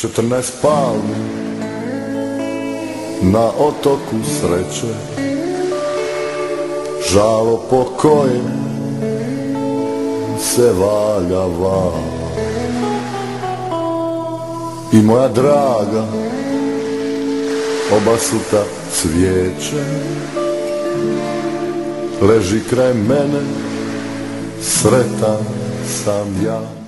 14 palmi na otoku sreće. Žalo po kojem se valja val. I moja draga obasuta cvijeće. Leži kraj mene, sretan sam ja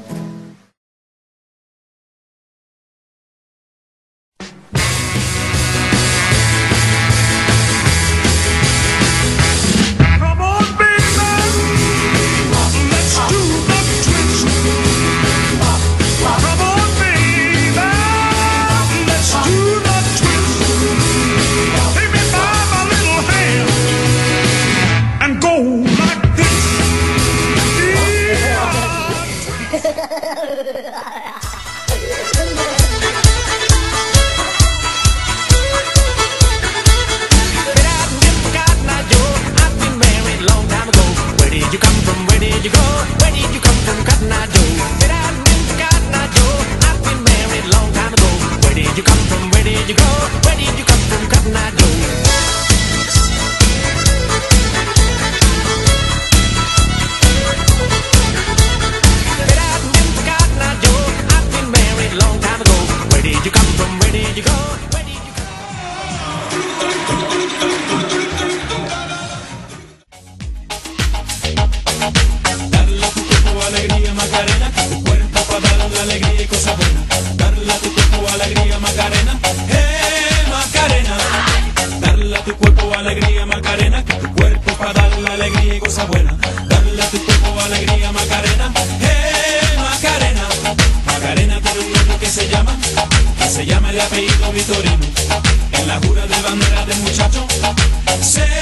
Darle a tu cuerpo alegría Macarena, tu cuerpo para darle alegría y cosas buenas. Darle a tu cuerpo alegría Macarena, eh Macarena. Darle a tu cuerpo alegría Macarena, que tu cuerpo para darle alegría y cosas buenas. Darle a tu cuerpo alegría Macarena, eh Macarena. Macarena tiene un novio que se llama, que se llama el apellido Vitorino. En la jura de bandera del muchacho, se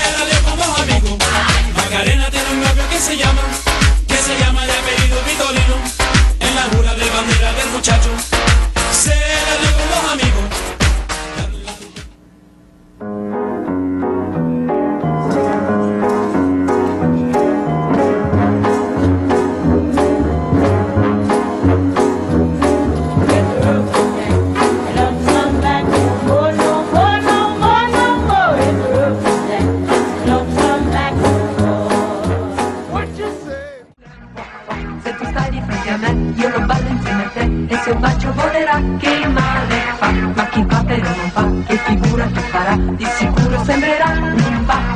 E un bacio volerà, che male fa Ma chi fa però non fa, che figura che farà Di sicuro sembrerà un baccalà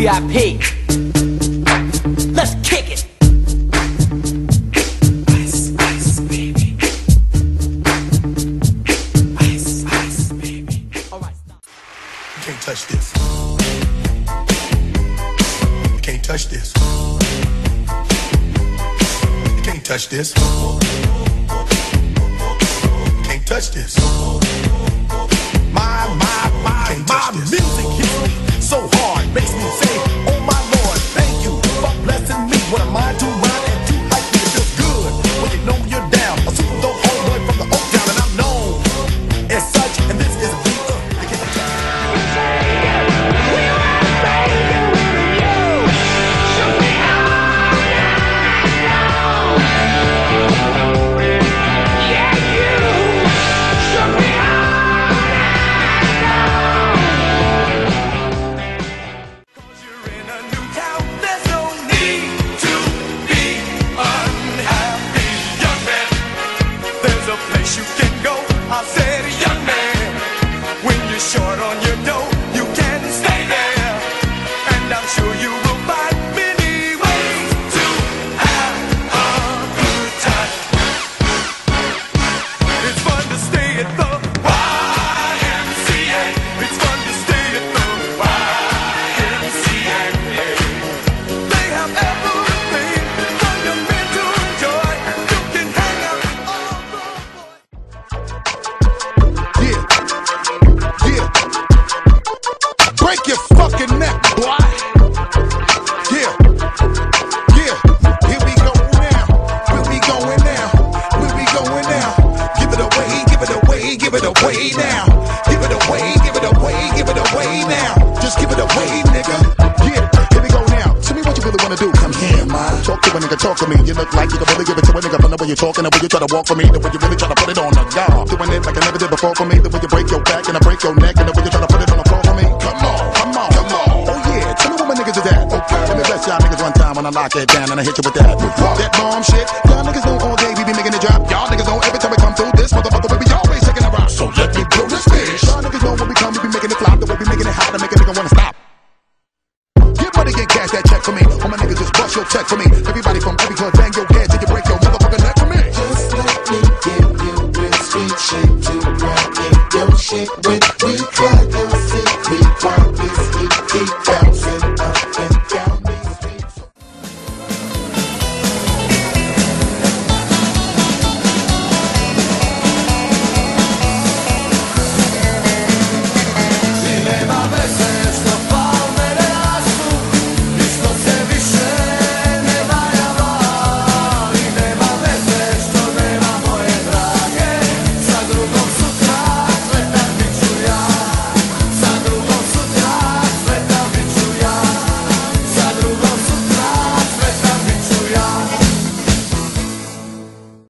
VIP. Let's kick it. Ice, ice, baby. Ice, ice, baby. All right, stop. You can't touch this. You can't touch this. You can't touch this. You can't touch this. My, my, my, my music hits me so hard, makes me say, Oh my Lord, thank you for blessing me. What a mind to No. Talk to a nigga, talk to me. You look like you can really give it to a nigga from the way you're talking, the way you try to walk for me, the way you really try to put it on the guard. Doing it like I never did before for me, the way you break your back and I break your neck, and the way you try to put it on the floor for me. Come on, come on, come on. Oh yeah, tell me what my niggas is at. Okay, let me bless y'all niggas one time when I lock it down and I hit you with that. That bomb shit. Y'all niggas know all day we be making it drop. Y'all niggas know every time we come through this motherfucker we be always taking a rock. So let me blow this bitch. Y'all niggas know when we come we be making it flop, the way we making it hot to make a nigga wanna stop. Cash, that check for me. All my niggas just bust your check for me. Everybody from every club, bang your head till you break your motherfucking neck for me. Just let me give you real sweet shit to rock it. Your shit with we to